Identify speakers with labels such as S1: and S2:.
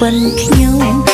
S1: ប៉ុនខ្ញុំ